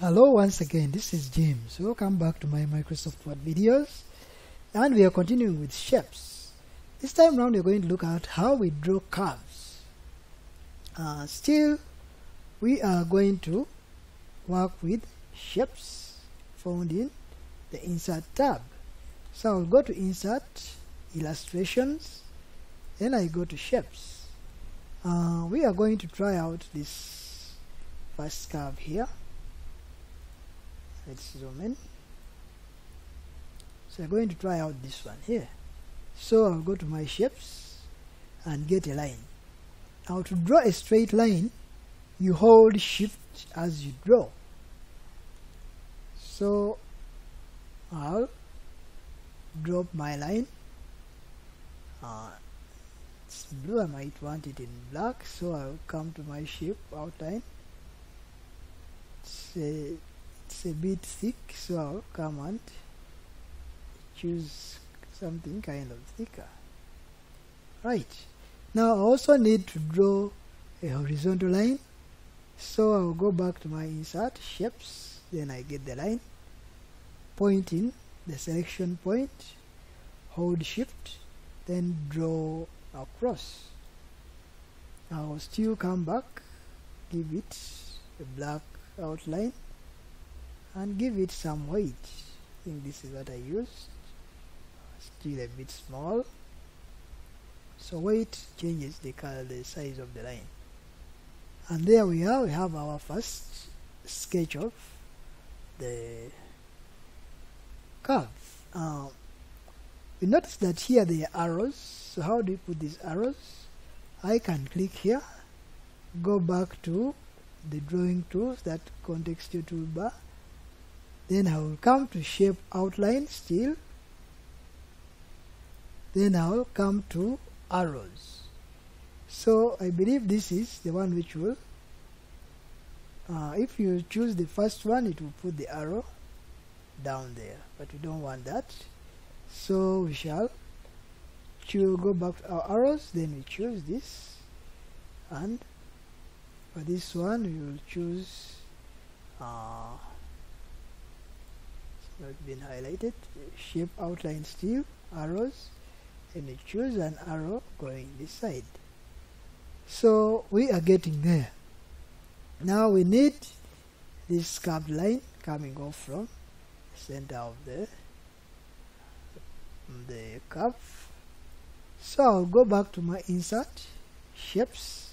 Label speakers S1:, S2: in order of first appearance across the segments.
S1: Hello once again, this is James. Welcome back to my Microsoft Word videos and we are continuing with shapes. This time round we're going to look at how we draw curves. Uh, still, we are going to work with shapes found in the Insert tab. So I'll go to Insert, Illustrations, then I go to Shapes. Uh, we are going to try out this first curve here let's zoom in. So I'm going to try out this one here. So I'll go to my shapes and get a line. Now to draw a straight line you hold shift as you draw. So I'll drop my line. Uh, it's blue I might want it in black. So I'll come to my shape outline. Say it's a bit thick so I'll come and choose something kind of thicker. Right. Now I also need to draw a horizontal line. So I'll go back to my insert shapes. Then I get the line. Point in the selection point. Hold shift then draw across. I'll still come back give it a black outline and give it some weight. I think this is what I used still a bit small. So weight changes the color the size of the line. And there we are. We have our first sketch of the curve. Uh, we notice that here the arrows. So how do you put these arrows? I can click here. Go back to the drawing tools that contextual toolbar then I will come to shape outline still then I will come to arrows. So I believe this is the one which will uh, if you choose the first one it will put the arrow down there. But we don't want that. So we shall choose go back to our arrows. Then we choose this. And for this one we will choose uh, not been highlighted. Shape outline still arrows and you choose an arrow going this side. So we are getting there. Now we need this curved line coming off from center of the the curve. So I'll go back to my insert shapes.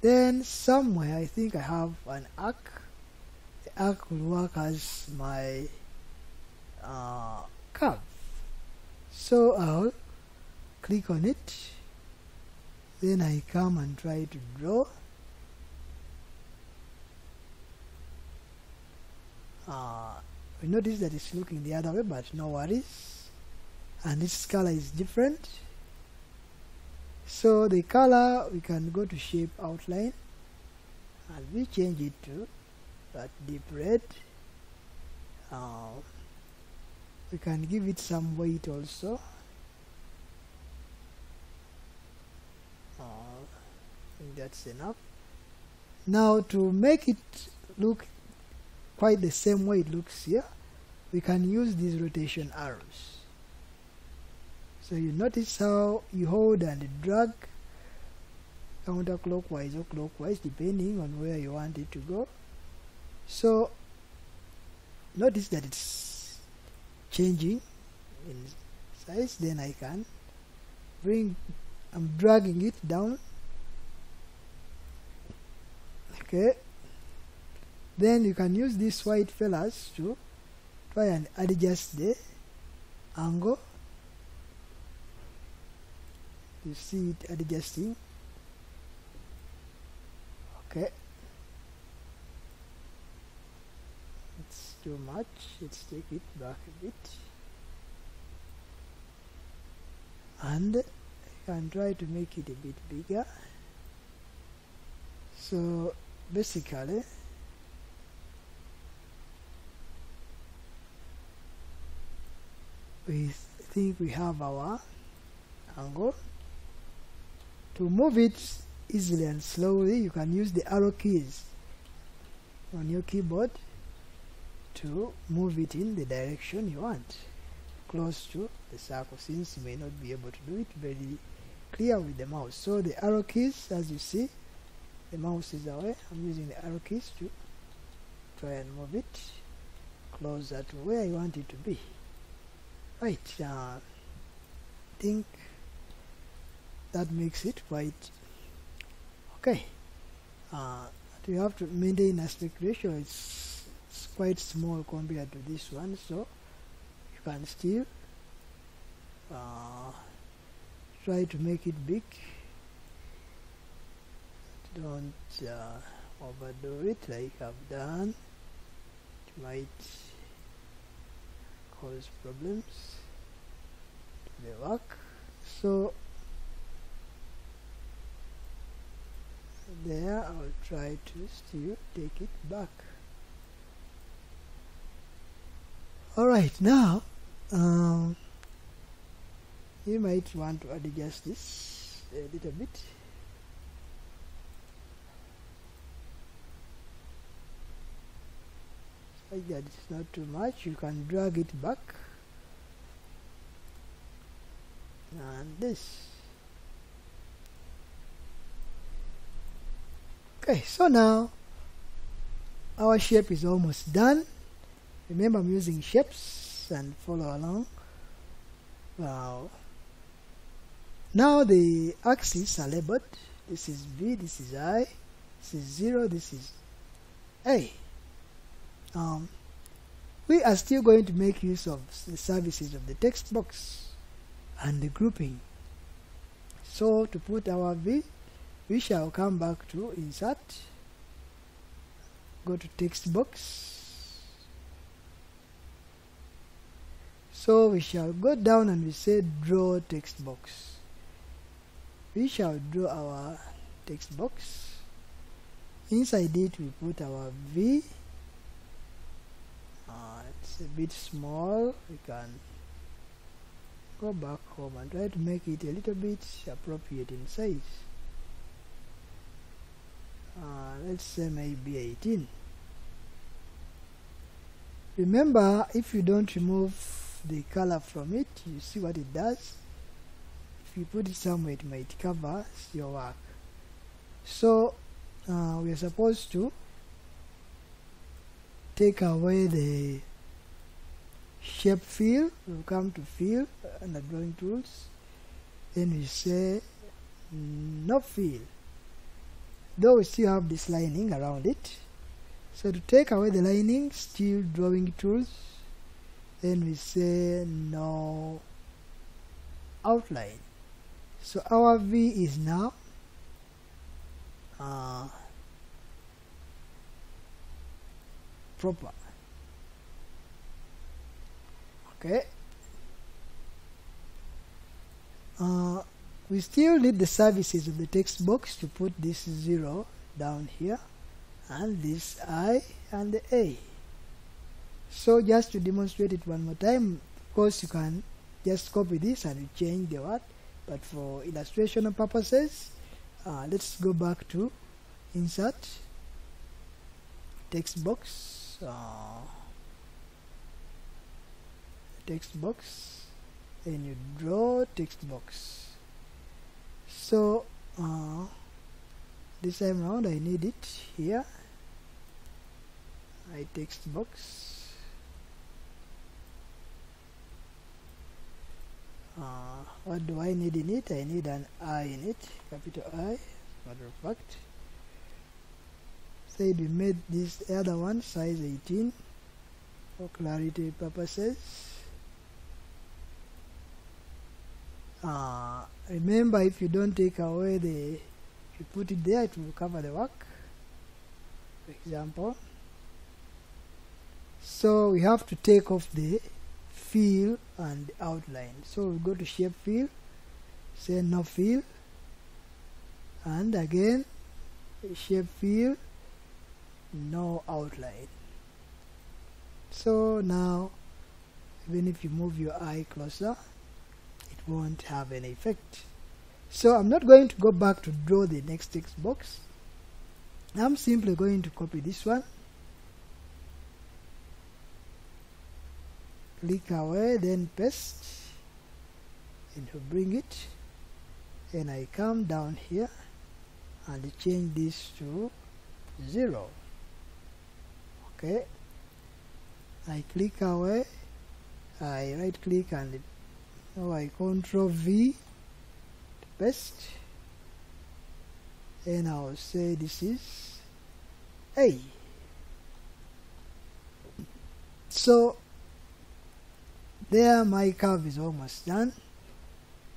S1: Then somewhere I think I have an arc. The arc will work as my uh, curve so I'll click on it. Then I come and try to draw. Uh, we notice that it's looking the other way but no worries. And this color is different. So the color we can go to shape outline. And we change it to that deep red. Uh, we can give it some weight also. Uh, I think that's enough. Now to make it look quite the same way it looks here we can use these rotation arrows. So you notice how you hold and drag counterclockwise or clockwise depending on where you want it to go. So notice that it's changing in size then I can bring I'm dragging it down. Okay. Then you can use these white fellas to try and adjust the angle. You see it adjusting. Okay it's too much. Let's take it back a bit. And I can try to make it a bit bigger. So basically we think we have our angle. To move it easily and slowly you can use the arrow keys on your keyboard to move it in the direction you want. Close to the circle since you may not be able to do it very clear with the mouse. So the arrow keys as you see the mouse is away. I'm using the arrow keys to try and move it closer to where I want it to be. Right uh, I think that makes it quite okay. Uh, you have to maintain aspect ratio. It's, it's quite small compared to this one so you can still uh, try to make it big. Don't uh, overdo it like I've done. It might cause problems. To the work. So there I'll try to still take it back alright now um, you might want to adjust this a little bit. Like that it's not too much you can drag it back. And this. Okay so now our shape is almost done remember I'm using shapes and follow along wow now the axes are labeled this is V this is I this is 0 this is A um, we are still going to make use of the services of the text box and the grouping. So to put our V, we shall come back to insert, go to text box. So we shall go down and we say draw text box. We shall draw our text box. Inside it we put our V uh, it's a bit small we can go back home and try to make it a little bit appropriate in size uh, let's say maybe 18 remember if you don't remove the color from it you see what it does? If you put it somewhere it might cover your work. So uh, we are supposed to take away the shape fill we come to fill under drawing tools. Then we say no fill though we still have this lining around it. So to take away the lining still drawing tools then we say no. Outline. So our V is now uh, proper. Okay. Uh, we still need the services of the text box to put this 0 down here and this I and the A so just to demonstrate it one more time of course you can just copy this and change the word. But for illustration purposes uh, let's go back to insert text box. Uh, text box. And you draw text box. So uh, this time around I need it here. I text box uh, what do I need in it? I need an I in it capital I matter of fact. Said we made this other one size 18 for clarity purposes. Uh, remember if you don't take away the if you put it there it will cover the work for example. So we have to take off the fill and outline. So we go to shape fill say no fill and again shape fill no outline. So now even if you move your I closer it won't have any effect. So I'm not going to go back to draw the next text box. I'm simply going to copy this one click away then paste and bring it. And I come down here and change this to 0 okay. I click away. I right click and now I control V to paste. And I'll say this is A. So there my curve is almost done.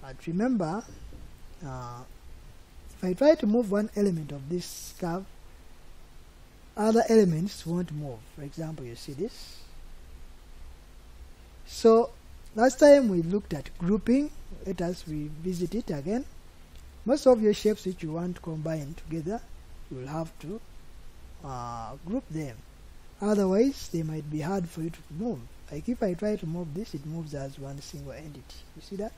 S1: But remember uh, if I try to move one element of this curve other elements won't move. For example you see this? So last time we looked at grouping. Let us revisit it again. Most of your shapes which you want combined together you will have to uh, group them. Otherwise they might be hard for you to move like if I try to move this it moves as one single entity. You see that?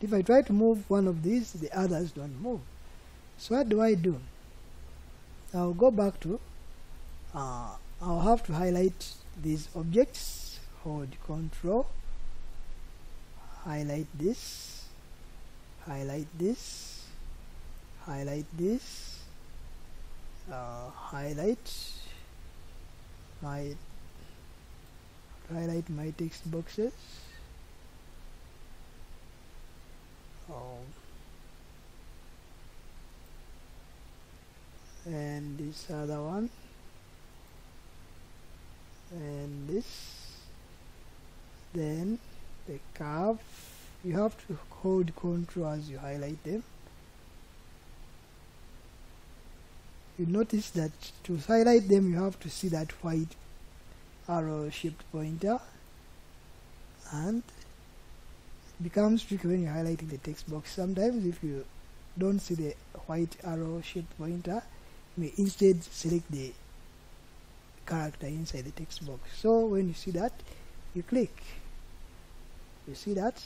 S1: If I try to move one of these the others don't move. So what do I do? I'll go back to uh, I'll have to highlight these objects. Hold control. Highlight this. Highlight this. Highlight this. Uh, highlight. My highlight my text boxes oh. Um, and this other one. And this. Then the curve you have to hold control as you highlight them. You notice that to highlight them you have to see that white arrow shaped pointer and it becomes tricky when you're highlighting the text box. Sometimes if you don't see the white arrow shaped pointer you may instead select the character inside the text box. So when you see that you click. You see that?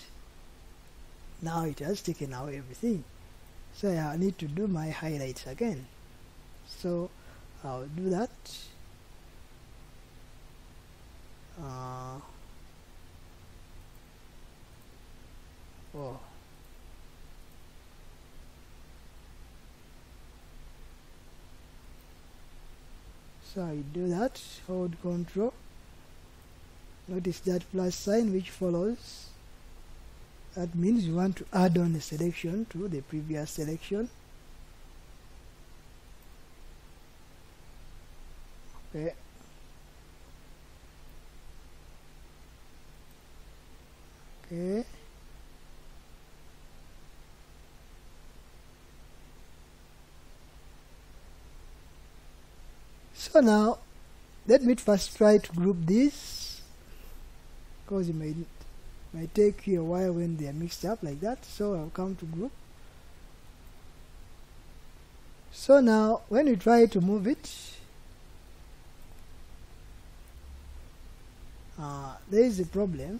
S1: Now it has taken away everything. So I need to do my highlights again. So I'll do that uh, oh. So I do that hold control. Notice that plus sign which follows. That means you want to add on a selection to the previous selection. Okay okay so now let me first try to group these because it may might take you a while when they are mixed up like that. So I'll come to group. So now when you try to move it uh, there is a problem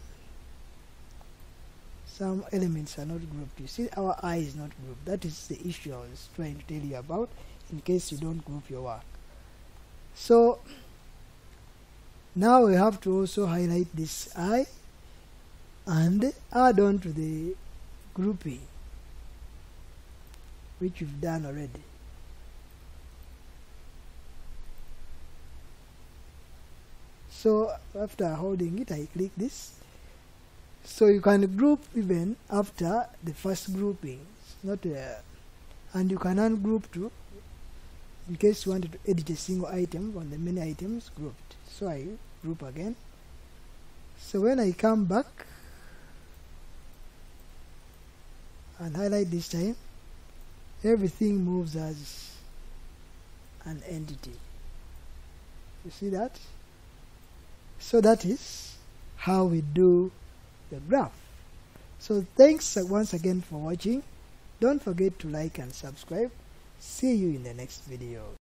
S1: some elements are not grouped. You see our I is not grouped. That is the issue I was trying to tell you about in case you don't group your work. So now we have to also highlight this I and add on to the grouping which you've done already. So after holding it I click this so you can group even after the first grouping not uh, and you can ungroup too in case you wanted to edit a single item on the many items grouped. So I group again. So when I come back and highlight this time everything moves as an entity. You see that? So that is how we do the graph. So thanks once again for watching. Don't forget to like and subscribe. See you in the next video